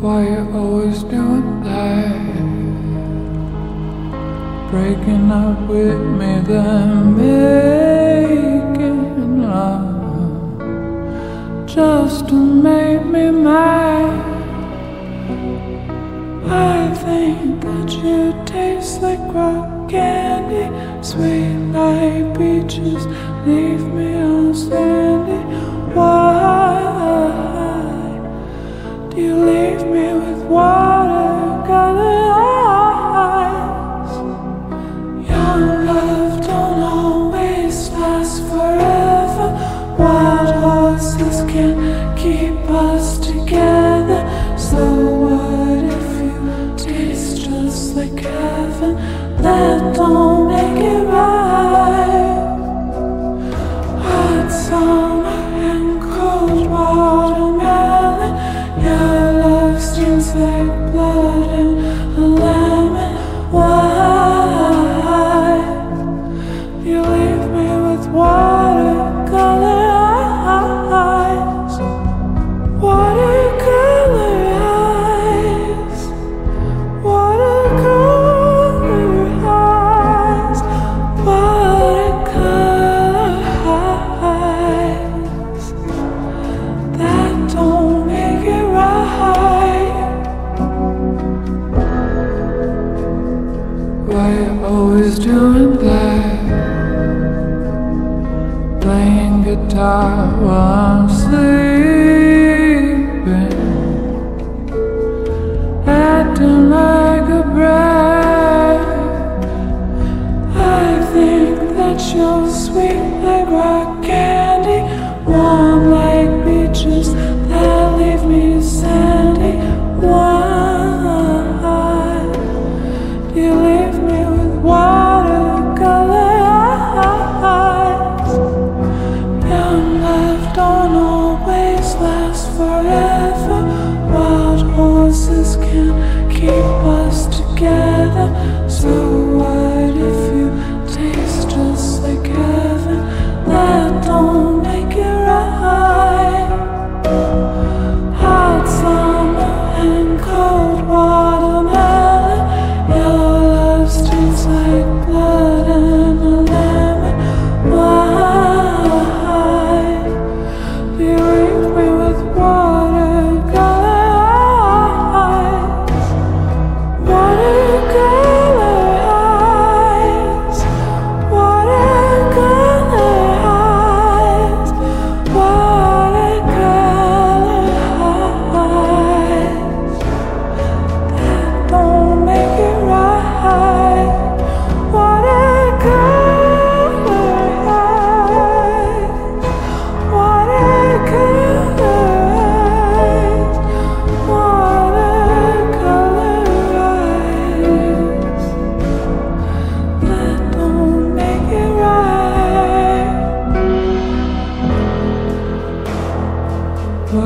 Why are you always doing that? Breaking up with me, then making love just to make me mad. I think that you taste like rock candy, sweet like peaches. Leave me on sandy. Why do you leave Horses can keep us together. So what if you taste just like heaven? That don't make it right. Hot summer and cold watermelon. Your love stings like always doing that? Playing guitar while I'm sleeping, acting like a brat. I think that you're sweet like rock Young love don't always last forever.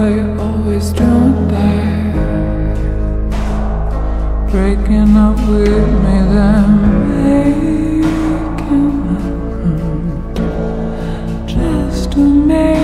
I always jump back Breaking up with me then making up. Just to make